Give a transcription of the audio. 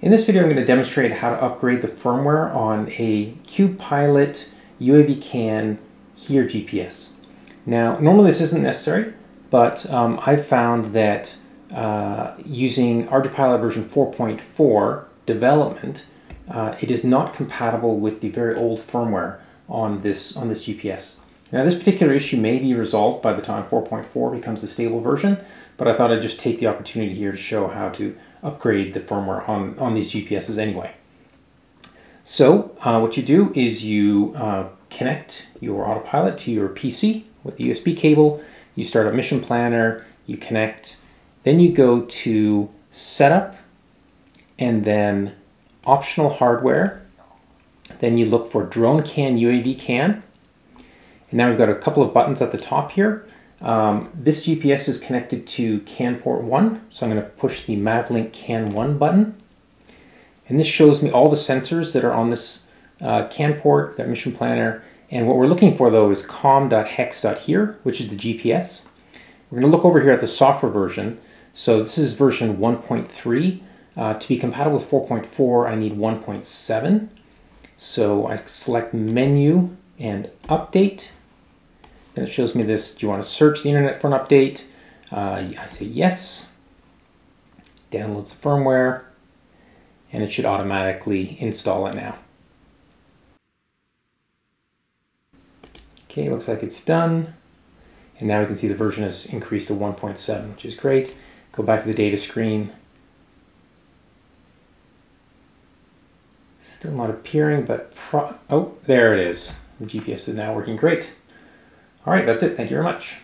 In this video I'm going to demonstrate how to upgrade the firmware on a CubePilot UAV CAN HERE GPS. Now normally this isn't necessary but um, I've found that uh, using ArduPilot version 4.4 development uh, it is not compatible with the very old firmware on this on this GPS. Now this particular issue may be resolved by the time 4.4 becomes the stable version, but I thought I'd just take the opportunity here to show how to upgrade the firmware on, on these GPSs anyway. So uh, what you do is you uh, connect your autopilot to your PC with the USB cable, you start up Mission Planner, you connect, then you go to Setup, and then Optional Hardware, then you look for Drone CAN UAV CAN, and now we've got a couple of buttons at the top here. Um, this GPS is connected to CAN port 1, so I'm going to push the Mavlink CAN 1 button. And this shows me all the sensors that are on this uh, CAN port, got Mission Planner, and what we're looking for though is com.hex.here, which is the GPS. We're going to look over here at the software version. So this is version 1.3. Uh, to be compatible with 4.4, I need 1.7. So I select Menu and Update. Then it shows me this, do you want to search the internet for an update? Uh, I say yes. Downloads the firmware, and it should automatically install it now. Okay, looks like it's done. And now we can see the version has increased to 1.7, which is great. Go back to the data screen. Still not appearing, but oh, there it is. The GPS is now working great. All right, that's it. Thank you very much.